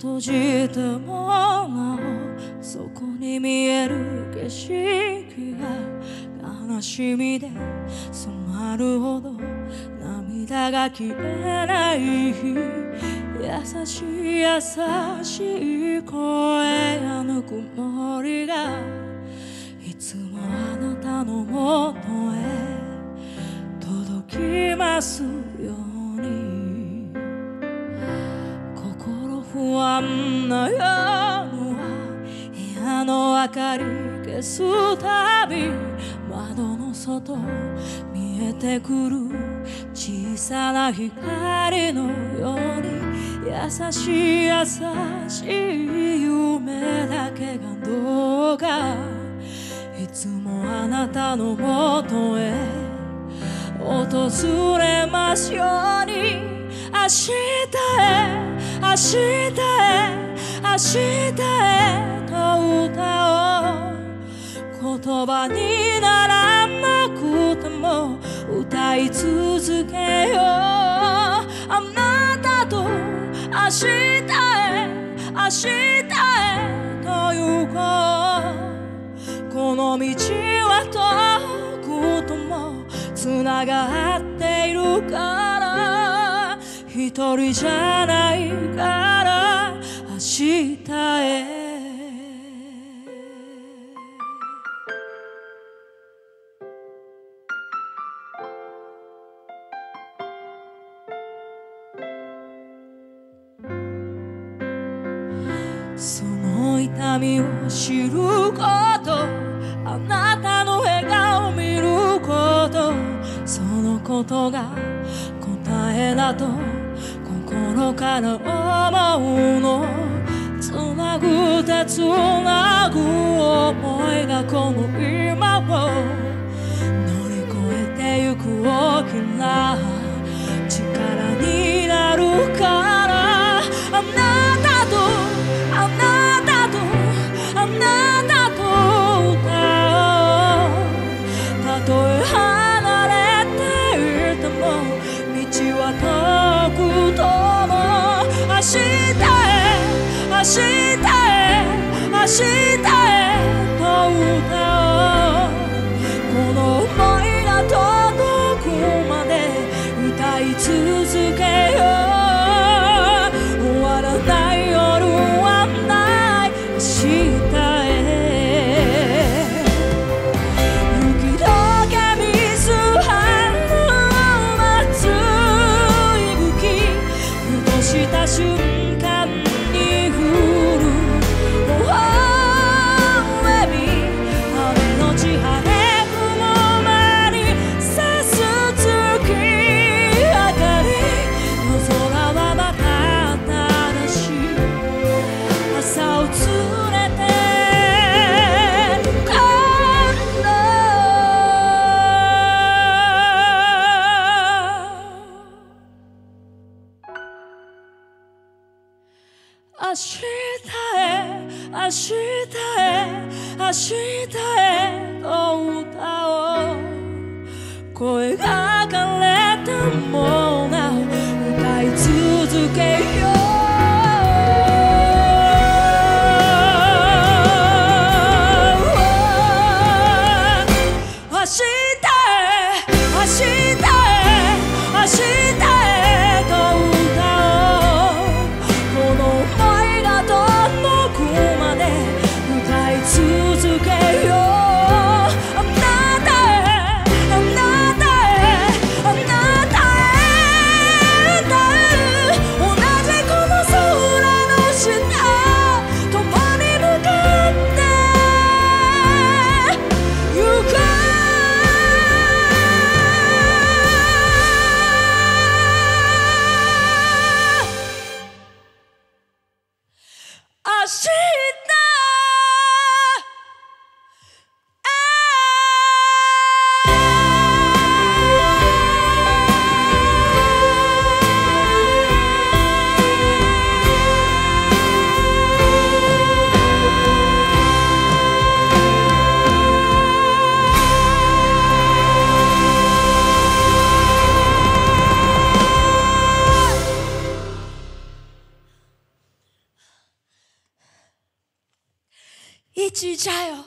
閉じてもなおそこに見える景色が悲しみで染まるほど涙が消えない優しい優しい声やぬくもりがいつもあなたのもとへ届きます。明かり消すたび窓の外見えてくる小さな光のように優しい優しい夢だけがどうか。いつもあなたのもとへ。訪れますように。明日へ明日へ。明日へと歌おう言葉にならなくても歌い続けよう。あなたと明日へ明日へと行こう。この道は遠くともつながっているから。一人じゃないから。日へ。その痛みを知ることあなたの笑顔を見ることそのことが答えだと心から思うの。つなぐてつなぐ思いがこの今を。明日へ明日。へ明日へ明日へ明日へと歌おう声が枯れても明日一じゃよ